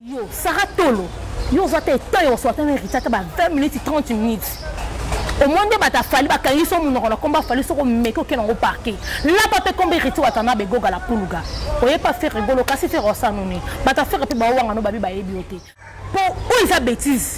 Yo, Sarah Tolo, yo ozo ata etant yo soata na Richard ba 20 minutes 30 minutes. Au moins nde bata fali ba kangi so munoko na komba fali soko meke okena ngo parquet. Là ba pe kombe Richard watana be goga la puluga. Oye pas faire rigolo kasi faire osanone. Bata faire pe ba wanga no babi ba yebi ote. Po oyo eza bêtise.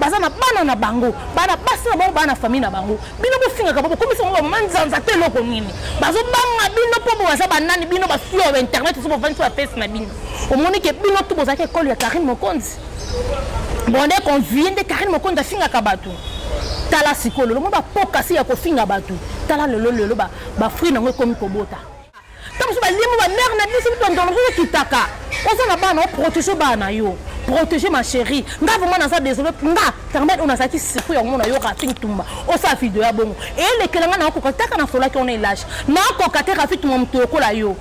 baza na bana na bango bana basi na bango bana na famille na bango bino bofingaka bango bokomisa bango bamama nzanza te eloko nini bazobanga bino mpo bo baza banani bino bafio ya internet oso bovandi so bafesi na bino omoni ke bino to bozalaki ekole ya karine mokonzi bonde convie nde karine mokonzi afingaka bato tala sikoyo lelo mo bapokasi ya kofinga bato tala lelo lelo bafruit na yango ekomi kobota ntango mosusu balimbo ba mare na biso bitondoloko okitaka oza na bana oprotege bana na yo protege ma chérie nga vraimen naza désolé nga carmel oyo nazalaki surtout ya komona yo rafi ntumba osala video ya bongo elekela nga nakokoka taka nasolaki ona elage nakoka te rafi ntumba moto lokola yo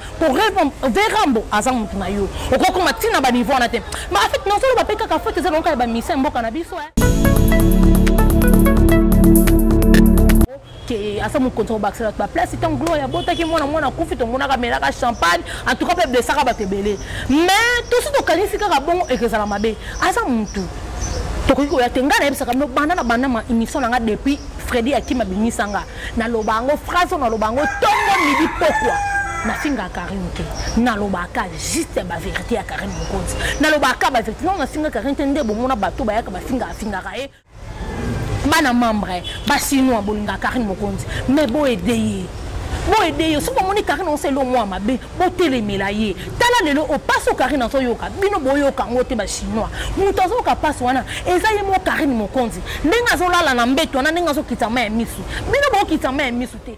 verambo aza moto na yo okokoma ntina baniveau wana te ma afete nazoloba mpe kaka fote eza naoka ya bamisa ya mboka na biso eh. que asa mokonzi akobakisa bato baplace ntango gloria abotaki mwana mwana akufi tomonaka melaka champagne en tout cas mpe blessaka bato ebele mais tosi tokanisi kaka bongo ekezala mabe aza motu tokoki koya te ngai nayebisaka bino banda na banda ma émission na ngai depuis fredi akima bimisa nga naloba yango phrase oyo naloba yango ntongo midi pokwa nafingaka karine te nalobaka juste baverité ya karine mokonzi nalobaka baverité nao nafinga karine te nde bomona bato bayaka bafingaka fingaka ye bana membre basinois bolinga karine mokonzi mais boede ye boede ye soki omoni karine oselo mwa mabe botelemela ye tala lelo opasi oyo karine azoyoka bino boyoka yango te bachinois moto azoyoka mpasi wana eza ye moko karine mokonzi ndenge azolala na mbeto wana ndenge azokitama ya misu bino bokitama ya misu te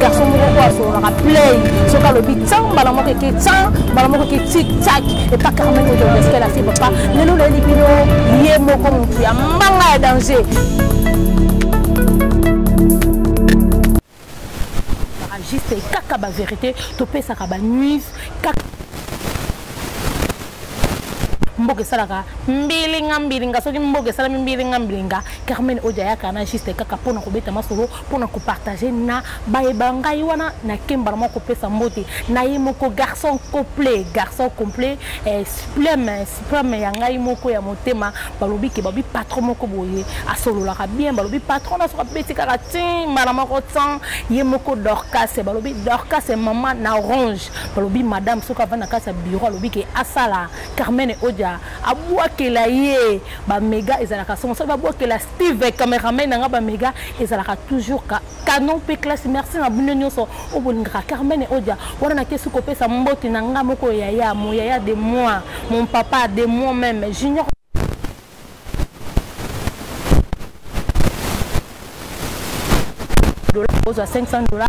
garçon moko oyo asololaka play soki alobi can mbala moko eke can mbala moko eke tik tak epa carmen ododeske na fi papa lelo nayeli bino ye moko motu ya mbanga ya danger juste kaka baverité topesaka banuise kaka mboka esalaka mbilinga mbilinga soki mboka esalami mbilinga mbilinga carmen oyo ayaka na juste kaka mpona kobeta masolo mpo na kopartage na baye bangai wana nakemba na mwa kopesa mbote na ye moko garçon complet garçon complet eh, supleme supreme ya ngai moko ya motema balobi ke balobi patron moko boye asololaka bien balobi patron nasoka beti kaka ti mbala moko tan ye moko dorcas balobi dorcas mama na orange balobi madame soki avanda kati ya bureau alobi ke asala carmene odia abwakela ye bamega ezalaka songo soki babwakela Steve cameraman na nga ba mega ezalaka toujours ka canon pe classe merci na bino nyonso o bolingaka Carmen Odia wana na kesi kopesa mbote na nga moko yaya mon yaya de moi mon papa de moi même junior dollars ozwa 500 dollars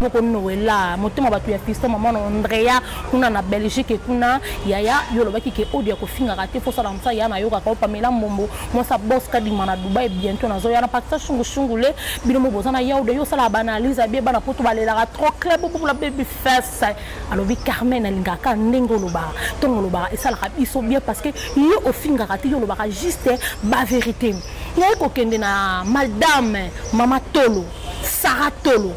moko noela motema bato ya fiston mama na andrea kuna na belgique kuna yaya yo olobaki ke odi ya kofingaka te fosala mosa ya nayokaka yo pamela mbombo mwasa bos kadima na dubai bientôt nazoya na pakisa shungushungu le bino mo boza na yaude yo osalaka baanalyse ya bie bana poto balelaka trop cle bobobola baby fes alobi carmen alingaka ndenge olobaka ntongo olobaka esalaka biso bien parce que yo ofingaka te yo olobaka juste baverité naye kokende na madame mama tolo sara tolo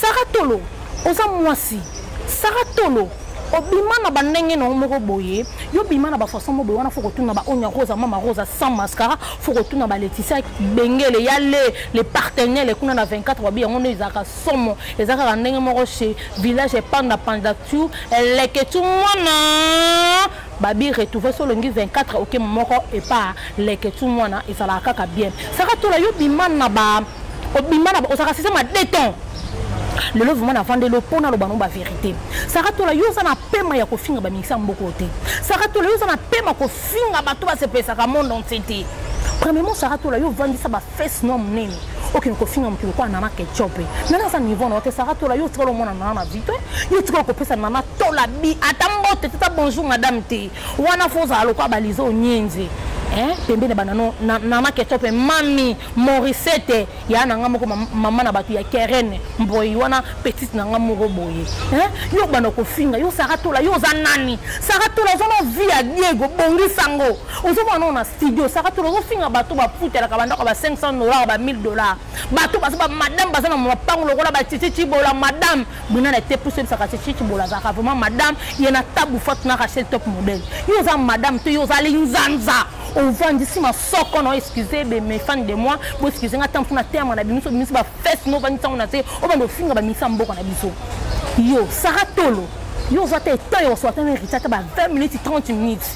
sara tolo oza mwasi sara tolo obima na bandenge na yo moko boye yo bima na bafaçon mo boye wana fo kotuna baonya rosa mama rosa sans mascara fo kotuna baletisia bengele ya le le partenele kuna na 24 babi yango nde ezalaka somo eza kaka ndenge moko chez village epanda pandacu eleketu mwana babi retrouve so olongi 24 oke moko epa leke tu mwana ezalaka kaka bien saka tola yo bima na ba obima na ozalaka sise ma deton lelo vraimen navandeli yo mpo naloba no baverité saka tola yo oza na pema ya kofinga bamikisa ya mboka oyo te saka tola yo oza na pema kofinga bato basepesaka monde entier te premièrement saka tola yo ovandisa face noir munene okende kofinga moto lokola nana ketchope nana aza niveau na yo te sara tola yo otikala omona nana na vie te yo otikala kopesa nana tola bi ata mbote te ta bonjour madame te wana fo ozala lokola baliza onyenze pembeni banano nana ketchope mami morisete ya na nga moko mama na bato ya kerene mboyi wana petite na nga moko boye yo banda kofinga yo sara tola yo oza nani sara tola oza na vie ya diego bongisa ngo ozomona nao na studio sakatura ozofinga bato bafutelaka bandako ba 500 dollar ba 1000 dollar bato baza bamadame baza na mapango lokola batiti cibola madame bonana te pusu ebisaka titi cibola azalaka vraiment madame ye na tabu fatu na rachel top modele yo oza madame te yo ozali nzanza ovandisi masoko na excuse be mes fan de moi bo excuse nga ntango funa terme na bimiso bimiso bafese no ovandisi yango na te obanda ofinga bamisa mboka na biso yo sara tolo yo oza te etan ya koswata na héritier ata ba 20 minutes 30 minutes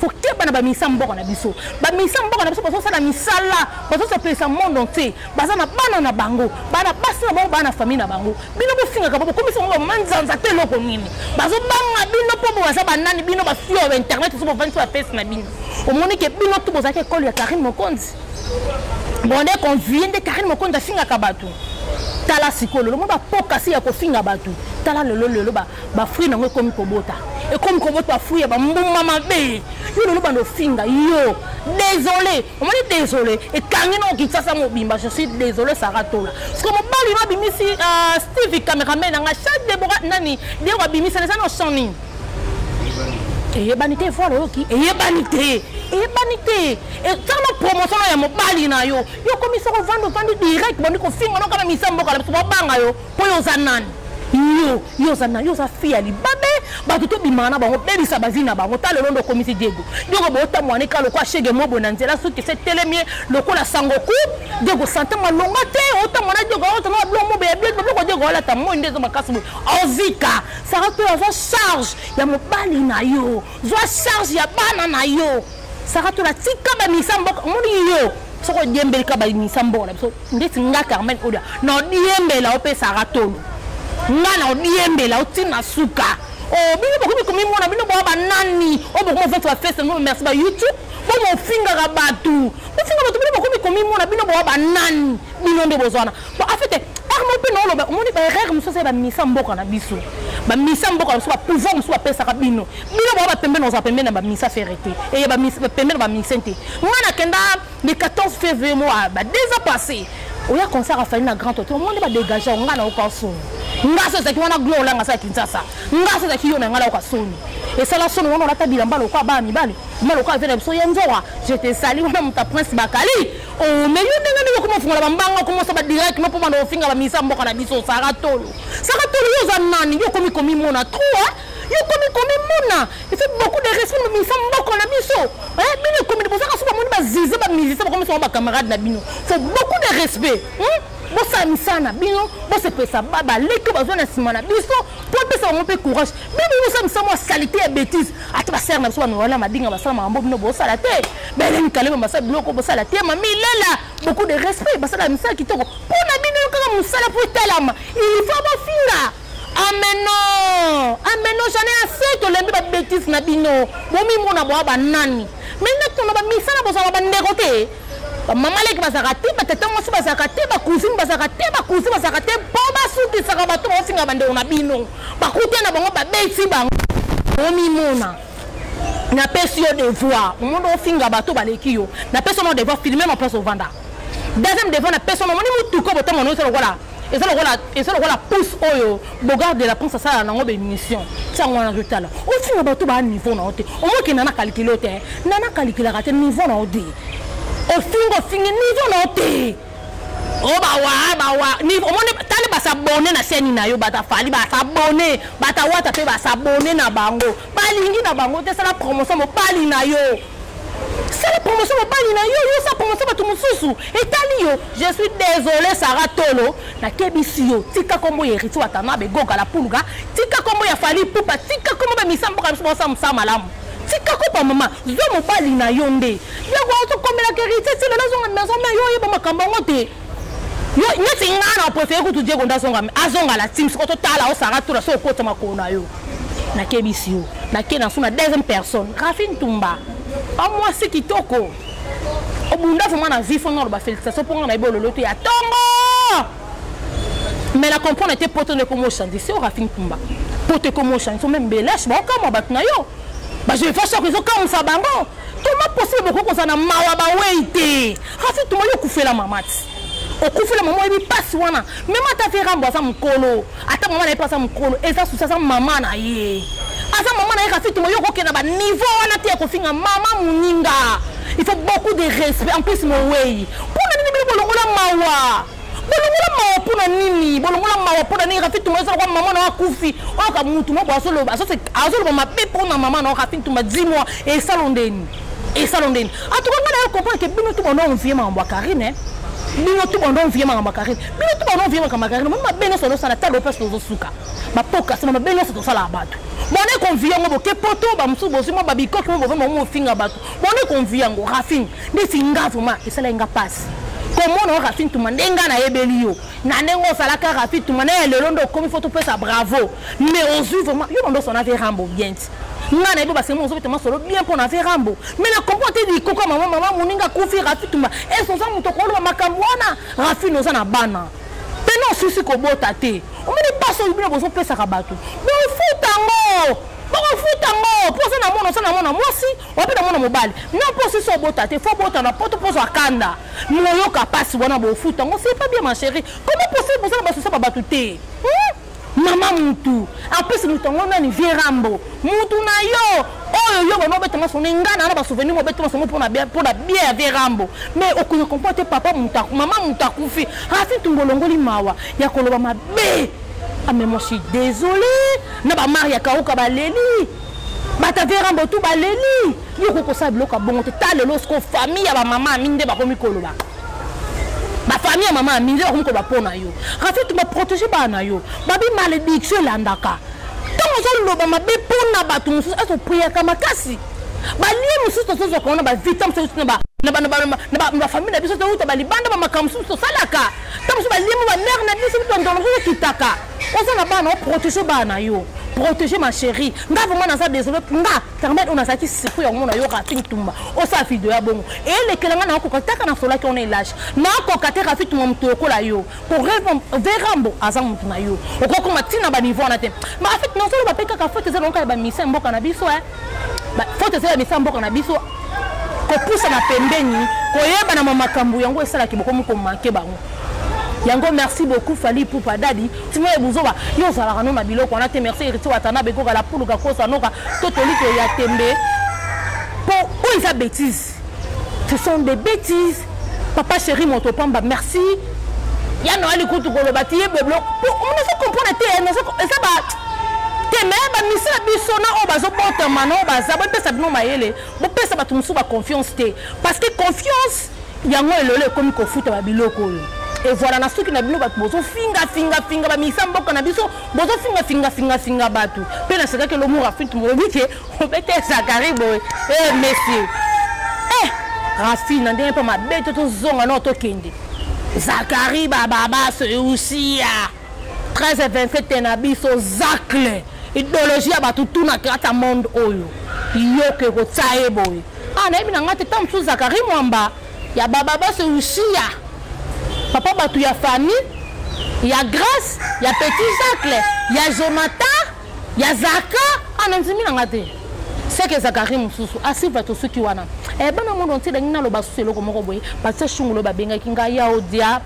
kokeba na baminisa mboka na biso baminisa mboka na biso bazosala misala bazosepelisa monde entier baza na bana na bango bana basi na bango bana na famille na bango bino bofingaka bo bokomisa bango bamama nzanza te eloko nini bazobanga bino mpo bo baza banani bino bafio ya internet oso bovandisi bafesi na bino omoni ke bino to bozalaki ekole ya karine mokonzi bonde konvie nde karine mokonzi afingaka bato tala sikoyo lelo mo bakokasi ya kofinga bato tala lelo lelo ba ba fruit nango ekomi kobota ekomi kobota ba fruit ya ba mbuma mabe yo lelo bando finga yo désolé omoni désolé ekangi na okitsasa mobimba je suis désolé sara tola siko mobali no abimisi euh, steve cameraman nanga chaque debora nani deo abimisa eza na son nini eyebani te voile oyoki eyebani te eyebani te esalama promotion na ya mobali na yo yo okomi soko vandi ovandi direct bandi kofinga nokana misa mboka na biso babanga yo mpo yo oza nani yo yo oza na yo oza fi ya libabe bato tobimaka na bango bebisa bavi na bango ta lelo nde okomisi diego diego bootamwana eka lokola shege mobo na nzela soki se telemi ye lokola sango ku diego sante malonga te otamwana diego aotana bablo mobo ya bie babloko diego alata moi nde eza makasi boye ozika sara to aza charge ya mobali na yo zwa charge ya bana na yo saka tola tika bamisa mboka omoni yo soki odiembeli ka bamisa mboka na biso ndeti nga carmen odia na odiembela opesaka tolo nga na odiembela otina suka o oh, bino bokomi komimona bino boya banani oyo oh, bokoma vete bafeste no merci ba youtube mpo bofingaka bato bofinga bato bino bokomi komimona bino boya banani bino nde bozwana afete ere moko mpe naoloba omoni baerreur mosusu eza bamisa mboka na biso bamisa mboka na biso bapouvoir mosusu bapesaka bino bino bao bapembeni ozala pembeni na bamisa fere te eye pembeni na bamisin te ngai nakenda le 14 février moa ba deux ans passé oya concert afali na grand hotel omoni badégage yango ngai nayoka soni ngai so ezalaki wana glo olanga asala kinshasa ngai so ezalaki yo na ngai nayoka soni esala soni wana olata bilamba lokola bana mibali ma lokola vele biso ye nzoka je te sali wana moto ya prince bakali Oh, mais yo ndenge nini okoma fungola bambanga okomosa badirect no mpo bana ofinga baminisa ya mboka na biso saka tolo saka tolo yo oza nani yo okomi komimona tro yo okomi komimona efe beaucoup de respect baminisa mboka na biso eh, bino ekomeli bozaka so bamoni bazize bamusicien bakomisa bango bacamarade na bino fo beaucoup de respect hmm? bosala misala na bino bosepesa baleki bazwa na nsima na biso mpo epesa bango mpe courage bino bosala misala mwa salite ya bétise ata basere na biso bamemana madinga basala makambo bino bosala te beleni kalema basala biloko bosala te mami lela beaucoup de respect basala misala kitoko mpo na bino kaka mosala mpo etalama ilifo bofinga ameno ameno jane ase tolembi babetise na bino bomimona boya banani mai natona bamisala bozala bandeko te bamama leki bazalaka te batata mwasi bazalaka te bakusini bazalaka te bakusi bazalaka te mpo basukisaka bato baofinga bandeko na bino bakuta na bango babeti bango omimona napesi yo devoir omoni ofinga bato baleki yo napesi ono devoir filme ma place ovanda deuxième devoir napesi ono omoni motuka botango no eza lokola eza lokola eza lokola pouce oyo bogard de la prince asala nango baémission ntango wana azotala ofinga bato baa niveau na yo te omokenda na calcule yo te nana calculaka te niveau na yo te ofinga ofingi niveau na yo te o oh, bawa ah, bawa omoni tali basabone na chaîne na yo batafali basabone batawata mpe basabone na bango balingi na bango te sala promotion mobali na yo sala promotion mobali na yo yo sa promotion bato mosusu etali yo je suis désolé sara tolo nakebisi yo tika kombo ya héritier watanabe goga la pulga tika kombo ya fali pupa tika kombo bamisa mboka biso baosa mosala malamu tika kopa mama zwa mobali na yo nde yango azokomelaka heritier ti lelo azonga maison mare yo oyeba makambo yango te yo neti ngai na préféré kutu diego nde azonga azonga la team siko totala osara tola so okota makolo na yo nakebisi yo nake na so na deuxième personne rafi ntumba amwasi kitoko obunda vraimen na vie fo naloba félicitation mpo ngai nayebi ololo te ya ntongo mais na comprendre te poto nde ekomi ochange se orafini kumba poto ekomi ochange so meme belash baokamwa bato na yo bajevasak ezokamwisa bango toma posible bokoki kozala na mawa bawei te rafi tuma yo okufela mamati okufela mama oyebi mpasi wana meme ata verambo aza mokolo ata mama na ye mpe aza mokolo eza susi aza mama na ye aza mama na ye kafiti moyo okokenda baniveau wana te ya kofinga mama moninga il faut beaucoup de respect en plus mowei mpo na nini bino bolongola mawa bolongola mawa mpo na nini bolongola mawa mpo na nini rafi tumba ezala kwa mama na akufi oyo ka mutu moko azoloba azoloba mabe mpo na mama na rafi tumba dimwa esalo ndeni esalo ndeni atuka ngai na yo comprendre ke bino tu bondo onvie makambo ya karine bino tu bondo onvie makambo ya karine bino to bana oviyemaka makarine omoni mabe nyonso ozosala ta bopesi tozosuka bapoka nsima mabe nyonso tosalaka bato bone konvi yango boke poto bamosusu bozwi mwa babikoki mo bovema mo mofinga bato bone konvi yango rafine ndeti nga vraimen esalaki nga mpasi komona yo rafine tuma nde nga nayebeli yo na ndenge osalaka rafine tuma na ya lelo nde okomi fo topesa bravo mais ozwi vraimen yo bandoso na verambo bien ti nga nayebi basemo ozo betama solo bien mpo na ve rambo me na comprendre te likoko mama mama moninga kufi rafitumba ese oza moto okoloba makambo wana Raphine oza na bana mpe na osusi kobota te omoni mpasi oyo bino bozopesaka bato bofuta yango bakofuta yango mpo oza na mwana oza na mwana mwasi wape na mwana mobali na mpo osusi obota te fo obota na poto mpo ozwa kanda moyoka mpasi wana bofuta yango sepa bien ma chérie comment possible boza na basusa ba bato te hmm? mama mutu apesi moto yango nani vie rambo mutu na yo oyo yo bana obeta maso na engai na na basouvenir mobeta maso yango mpo na bie ya vie rambo mais okoki comprendre te papa moto mama moto akufi rafi tumba olongoli mawa ya koloba mabe ah mais moi je suis désolé na bamari ya kauka baleli bato ya vie rambo tu baleli yo okoki kosala biloko ya bongo te ta lelo sikoyo famille ya bamama ya mingi nde bakomi koloba bafamille ya mama ya mingi nde bakomi koloba mpo na yo rafet baprotege bana na yo babi malédiction elandaka ntango ozoloba mabe mpo na bato mosusu ese opriyaka makasi balie mosusu tozozwaka wana bavita mosusu na bafamille na biso touta balibanda bamakambo mosusu tosalaka ntango mosusu balie mo bamare na biso moto bandolo mosusu ekitaka oza na bana oprotege bana na yo protege ma chérie nga vraimen naza désolé nga Carmel on azalaki surpris ya komona yo Rafi Ntumba osala video ya bongo elekela ngai nakoka taka nasolaki ona elage nakoka te Rafi Ntumba moto lokola yo verambo aza moto na yo okokoma ntina baniveau wana te Rafi Ntumba soloba mpe kaka faute eza longoka ya bamisa ya mboka na biso eh. faute eza ya misa ya mboka na biso kopusana pembeni koyebana ma makambo yango esalaki bokomi komake bango yango merci beaucoup fali ipupa dadi tima ya buzoba yo ozalaka no na biloko wana te merci héritier watanabe ekoka lapuluka kosanoka to toli koya tembe mpo oyo eza bétise ce sont des bétises papa chéri moto pamba merci ya noali kutu koloba ti ye boblo mpo nazo comprendre te eza ba te me bamisi na biso na oyo bazobotama na oyo baza bopesa bino mayele bopesa bato mosusu baconfiance te parce que confiance yango elolo ekomi kofuta ba biloko oyo evoila na suki na bino bato bozofinga finga finga bamisa mboka na biso bozofinga finga finga finga bato mpe nasekaki lomour afinte molobi te obete zakari boye e eh, messie e eh, rafi na ndenge mpe mabe to tozonga nao tokende zakari bababa seusia 1327 na biso zacle idéologie ya bato tuna kati ya monde oyo yoke kotya ye boye a ah, nayebi na ngai te ntango mosusu zakari mwamba ya bababase ushia papa bato ya famille ya grace ya petit zacle ya jonathan ya zaka a ah, na ndimi na ngai te seke zakari mosusu asiva ah, tosuki wana eh, bana mondo ntilangi naloba susu eloko moko boye batia shungolo babengaki ngai yaodia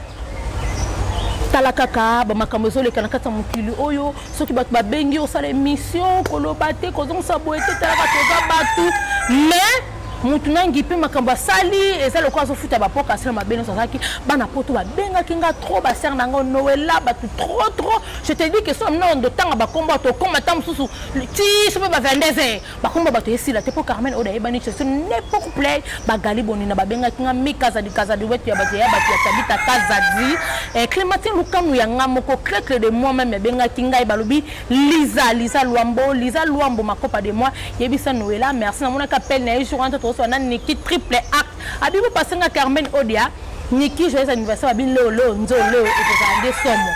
tala kaka bamakambo ezoleka na kati ya mokili oyo soki bato babengi osala émission koloba te kozongisa boye te talaka toza bato mais motu nangi mpe makambo asali eza lokola azofuta bapoka asala mabe nyonso azalaki bana poto babengaki nga trop basere na yango noela bato trop trop je te dis que so amina ondo ntanga bakombo tokoma ntango mosusu ti so mpe ba 22 heures bakomba bato esila te mpo carmen oyo ayebani cesu ne pour play bagali bonina babengaki nga mi kazadi kazadi wetu ya bato ya bato ya tabita kazadi eh, climatine lukamu ya nga moko crecle de moi meme abengaki ngai balobi liza liza lwambo liza lwambo makopa de moi yebisa noela merci namonaki appel na ye jour wana to tokoswa na niki triple act Abi ko passer nga Carmen Odia Niki joyeux anniversaire abi leo leo nzo leo ekozala nde somo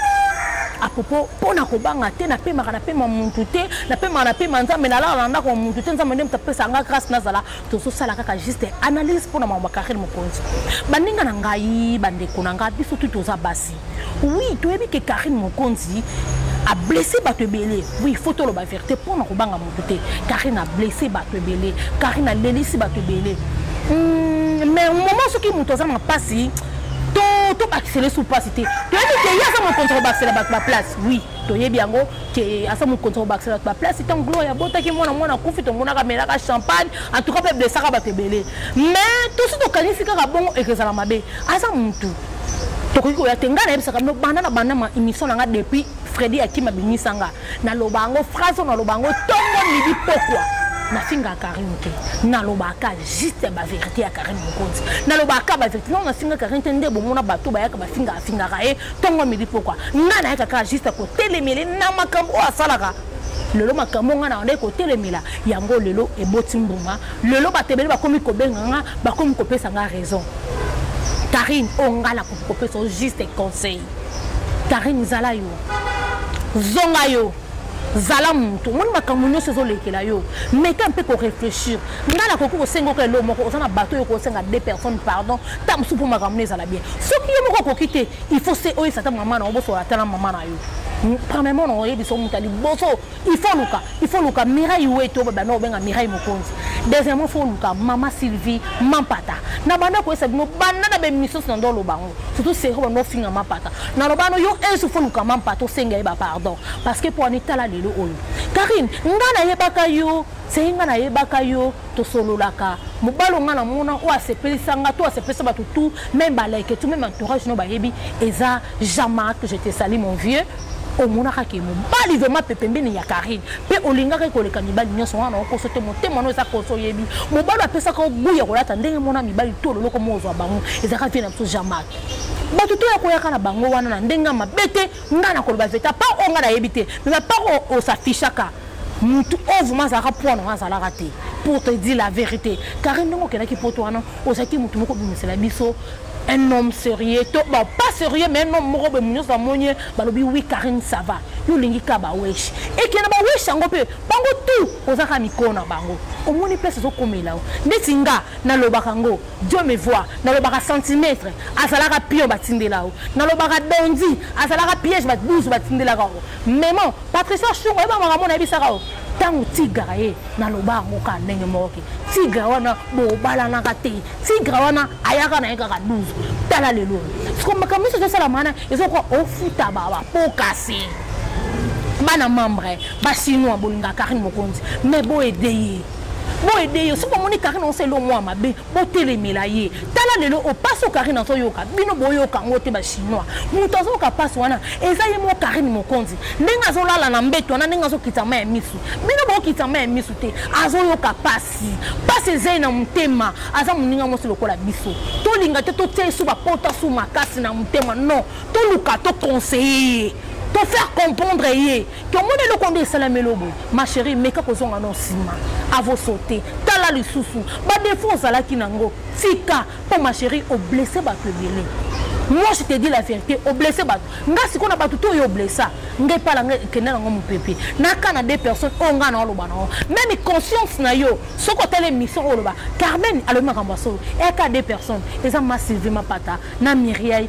apopo mpo na kobanga te napemaka napema muntu te napemaka napema nzambe nalala na ndako ya muntu te nzambe nde moto apesa nga grâce nazala tozosala kaka juste analyse mpo na makambo ya carrière mokonzi baninga na ngai bandeko na ngai biso tu toza basi oui toyebi ke karine mokonzi ablesse bato ebele oui faut toloba verité mpo na kobanga moto te karine ablesse bato ebele karine alelisi bato ebele hmm, mais moment soki moto aza na mpasi tobakisela esu mpasi te toyebi ke ye aza mokonzi kobakisela bato baplace oui toyebi yango ke aza mokonzi kobakisela bato baplace ntango gloria abotaki mwana mwana akufi tomonaka melaka champagne en tout cas mpe blessaka bato ebele mais tosi tokanisi kaka bongo ekezala mabe aza motu tokoki koya te ngai nayebisaka bino banda na banda ma émission na ngai depuis fredi akima bimisa nga naloba yango phrase oyo naloba yango ntongo midi pokwa nafingaka karine te nalobaka juste baverité ya karine mokonzi nalobaka baverité nao nafinga karine te nde bomona bato bayaka bafingaka fingaka ye ntongo midi pokwa ngai nayaka kaka juste kotelemele na makambo oyo asalaka lelo makambo ngai na bandaki kotelemela yango lelo eboti mbuma lelo bato ebele bakomi kobenga nga bakomi kopesa nga raison karine oyo ngai nakoki kopesa juste conseil karine zala yo zonga yo zala moto omoni makambo nyonso ezolekela yo meka mpe koreflechir ngai nakoki kosenga oka eloo moko oza na bato oyo okosenga deux personnes pardon ta mosusu mpo makambo no ezala bien soki yo moko okoki te il faut se oyesa ata mama na yo bosola ata na mama na yo premièrement nango oyebisa omutu ya liboso il faut oluka il faut oluka mirai weto babanda kobenga mirai mokonzi deuxièmement il faut oluka mama sylvie mampata na banda koyesa bino banda na bemisus na ndo oloba yango surtout sero banda ofinga mampata naloba no yo esu faut oluka mampata osenga ye bapardon parce que mpo wana etala lelo oyo karine ngai nayebaka yo sei ngai nayebaka yo tosololaka mobali onga na mona oyo asepelisa nga to asepelisa bato tout meme balaike tout meme entourage no bayebi eza jean marc je te sali mon vieux omonaka ke mobali vraimen mpe pembeni ya karine mpe olingaka koleka mibali nyonso wana okoso te motema no eza koso oyebi mobali apesaka ogu ya kolata ndenge mona mibali to ololoko mo ozwa bango ezalaka vie na biso jean marc bato to ya koyaka na bango wana na ndenge ya mabe te ngai nakoloba veta par oyo ngai nayebi te me bapar oyo osafichaka mutu oyo vraimen azalaka poids nanga azalaka te pour te dire la vérité kari ndenge okendaki poto wana ozalaki motu moko obimisela biso un homme sérieux to bon pas sérieux mais un homme moko boye nyonso bamoni ye balobi wi karine sava yo olingi ka baweshi ekende baweshi yango mpe bango tu oza ka mikolo na bango omoni place ezokomela yo ndeti nga nalobaka yango dieu me voi nalobaka centimètre azalaka pion batindela yo nalobaka dondi azalaka piège 12 batindelaka yo memo Patricia Shungu oyeba makambo nayebisaka yo ntango tigra ye naloba yango kaka ndenge moko ke tigra wana bobalanaka te tigra wana ayaka na ye kaka 12 tala lelo siko makambo nyonso ezosalama wana ezokoka ofuta bapokasi bana membre bachinois bolingaka karine mokonzi mais boede ye boede ye soki omoni karine oselo mwa mabe botelemela ye tala lelo o paso karine azoyoka bino boyoka yango te bachinois moto azoyoka paso wana eza ye moko karine mokonzi ndenge azolala na mbeto wana ndenge azokitama ya misu bino bokitama ya misu te azoyoka pasi pasi eza ye na motema aza moninga mwasi lokola biso tolinga te totia esu bapota su makasi na motema non toluka toconseille ye tofaire comprendre ye tomoni eloko nde esalameli oboye ma chérie meka kozonga na nsima avosote tala lisusu badefo ozalaki nango tika mpo ma chérie oblesse bato ebele moi je te dis la vérité oblesse bato nga sikoyo na bato to oyo oblessa ngai pala ngai ekenda nango mopepe naka na deux personnes oyo ngai na oloba nango meme conscience na yo soki otala émission oyo oloba carmen alobi makambo ya solo eka deux personnes eza ma sylvie mapata na miriai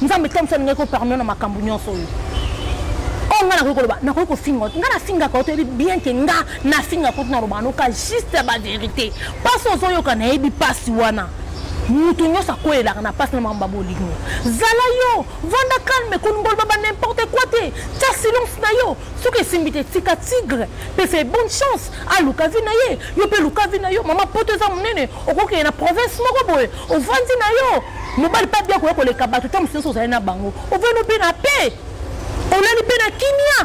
nzambe ntango mosusu alingaki kopermio na makambo nyonso oyo oyo oh, ngai nakoki koloba nakoki kofinga ngai nafingaka yo toyebi bien ke nga nafingaka yo tinaloba noka juste baverité mpasi ozoyoka nayebi mpasi wana moto nyonso akwelelaka na mpasi na makambo babolingo zala yo vanda calme kolingoloba ba n'importe quoi te tya silence na yo soki esimbi te tika tigre mpe se bonne chance aluka vi na ye yo mpe luka vi na yo mama poto eza monene okokende na province moko boye ovandi na yo mobali mpe abia koya koleka bato ntango mosusu nyonso ozali na bango ovandi mpe na pe olali mpe na kimia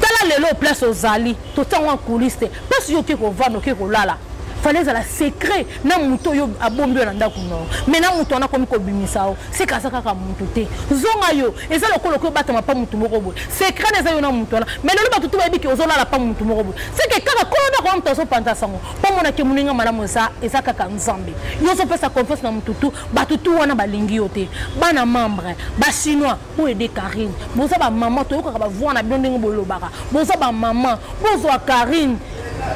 tala lelo place ozali totango ya coulise te place yo oke kovanda oke kolala fale ezala secret na moto oyo abombi yo na ndako nao mai na moto wana akomi kobimisa yo seka aza kaka moto te zonga yo eza lokola okoki obatama mpa motu moko boye secret na eza yo na moto wana mai lelo bato te bayebi ke ozolala mpa motu moko boye seke kaka kolo ndako wana moto azopanza sango omona ke moninga malamu eza eza kaka nzambe yo ozopesa confiance na motu tu bato tu wana balingi yo te bana membre bachinois boyede karine boza bamama toyokaka bavoi na bino ndenge bolobaka boza bamama bozwa karine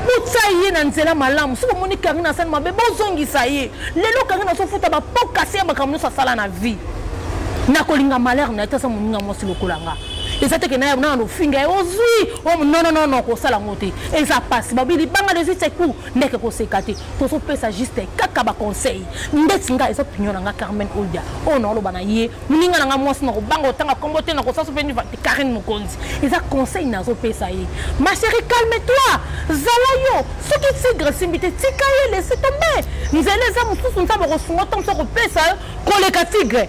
botya ye na nzela malamu soki omoni karine asali mabe bozongisa ye lelo karine azofuta bapokasi ya makambo nyonso asala na vie nakolinga malheur na ye te aza moninga mwasi lokola nga eza teke naye nana ofinga ye ozwi nononono kosala yango te eza mpasi babi libanga lezwi secour ndeke koseka te tozopesa juste kaka baconseil ndeti ngai eza opinion na ngai carmen oldia oyo naoloba na ye moninga na ngai mwasi nakobanga otanga kombo te nakosaso mpe nivate carine mokonzi eza conseil nazopesa ye ma chérie calme toi zala yo soki tigre esimbi te tika ye lesi tombe nzela eza mosusu nzambe okosunga ntango mosusu akopesa yo koleka tigre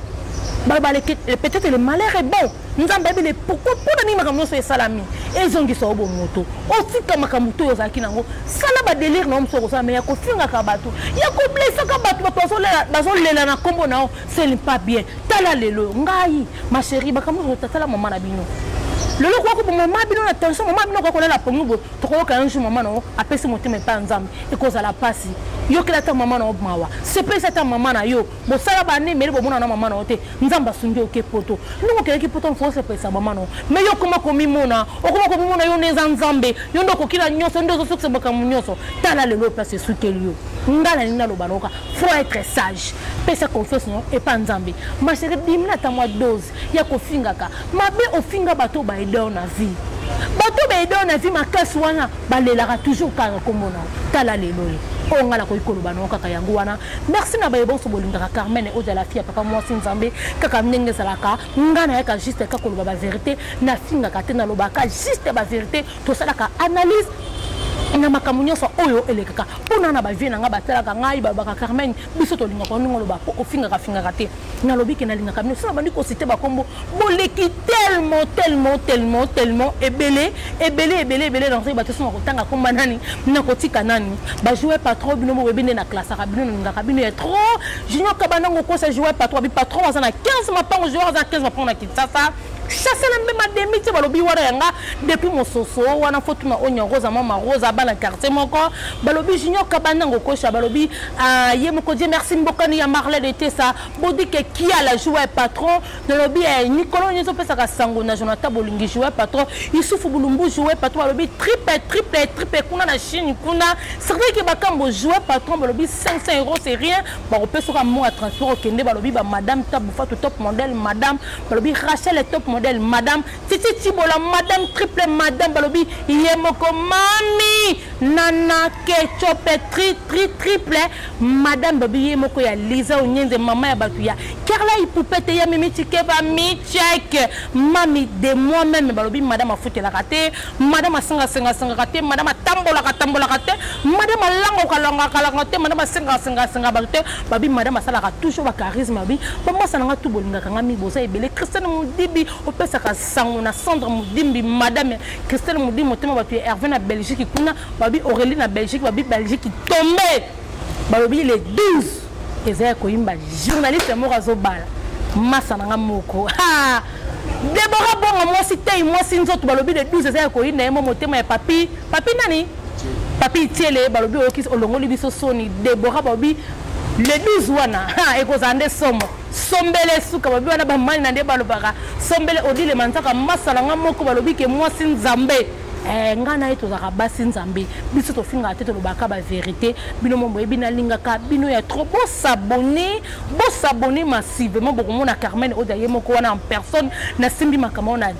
babaleki peut-être le malheur est bon nzambe ayebi le pourquoi mpo na nini makambo nyonso esalami ezongisa yo bomoto otika makambo to oyo ozalaki nango sala badelire na yo mosu okosala me ya kofingaka bato ya koblesaka bato bato bazolela na nkombo na yo seli mpa bien tala lelo ngai ma chérie makambo nyonso tatala mama na bino lelo okoki koboma mama bino na tension mama bino okoki kolela pongi tokoyoka un jour mama na yo apesi motema epai ya nzambe ekozala mpasi yokela ata mama na yo mawa sepelisa ata mama na yo bosala banemeli bomona na mama na yo te nzambe asungi oke poto ndenge okendaki poto mfo osepelisa mama na yo me yo okoma komimona okoma komimona yo nde eza nzambe yo nde okoki na nyonso nde ozosukisa makambo nyonso tala lelo place esukeli yo ngai nalingi naloba naoka faut être sage pesa confiance na yo epai nzambe macheri bimina ata mwa dose ya kofingaka mabe ofinga bato oyo baedor na vie bato oyo baedor na vie makasi wana balelaka toujours kaka nkombo nao tala lelo ye oyo ngai nakoki koloba nango kaka yango wana merci na baye bonso bolingaka carmene ozala fi ya papa mwasi nzambe kaka ndenge ezalaka ngai nayaka juste kaka koloba baverité nafingaka te nalobaka juste baverité tosalaka analyse na makambo nyonso oyo elekaka mpo na na bavie na ngai batalaka ngai babaka carmen biso tolingaka ndenge oloba mpo ofingaka fingaka te nalobi ke nalingaka bino sala bandi kosite bakombo boleki tellement tellement tellement tellement ebele ebele ebele ebele nakoki bato so nakotanga komba nani nakotika nani bajoue patron bino boyebi nde na klasaka bino nalingaka bino ya trop junior kabanango kosa joue patron abi patron aza na 15 mapango jour aza na 15 mapango na kinsasa chasse na mbema demi te balobi wana yanga depuis mososo wana fo tuna onya rosa mama rosa bana quartier moko balobi junior kabanda ngokosha balobi ah, ye moko die merci mbokani ya marle de tesa bodi ke kia la joue patron nalobi eh, nikolo nyezo pesaka sango na jonathan bolingi joue patron yusufu bulumbu joue patron balobi triple triple triple kuna na chine kuna certain ke bakambo joue patron balobi 500 euros c'est rien bakopesoka mwa transport okende balobi ba madame tabu fatu top modèle madame balobi rachel est top modèle madame titi tibola madame triple madame balobi ye moko mami nana kechope tri tri triple madame balobi ye moko ya liza onyenze mama ya bato ya kerla ipupete ya mimi tikeva michek mami de moi meme balobi madame afutelaka te madame asengasengasengaka te madame atambolaka tambolaka te madame alangokalangaka te madame asengasengasenga bato te babi madame asalaka toujours bacharisme babi bamasa na nga tu bolingaka nga mingi boza ebele christiane modibi opesaka sango na centre modimbi madame christiane modibi motema bato ya herve na belgique kuna babi aurélie na belgique babi belgique tombe balobi le 12 eza ya koyimba journaliste moko azobala masa na nga moko debora bongo mwasi tei mwasi nzoto balobi le 12 eza ya koyinda ye mo motema ya papi papi nani papi tiele balobi oyoki olongoli biso soni debora balobi le 12 wana ekozala nde somo sombele esuka babi wana bamani na nde balobaka sombele odile manzaka masala nga moko balobi ke mwasi nzambe Eh, ngai na ye tozalaka basi nzambe biso tofingaka te tolobaka baverité bino mo boyebi nalingaka bino ya trop bosabone bosabone massivement bokomona carmen oda ye moko wana en personne nasimbi makambo wana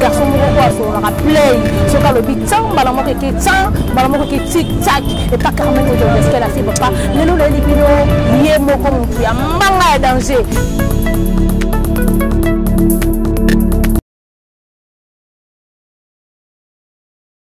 garçon moko oyo asololaka play soki alobi can mbala moko eke can mbala moko eke tik tak epa carmen ojodeske na fi papa lelo nayeli bino ye moko motu ya mbanga ya danger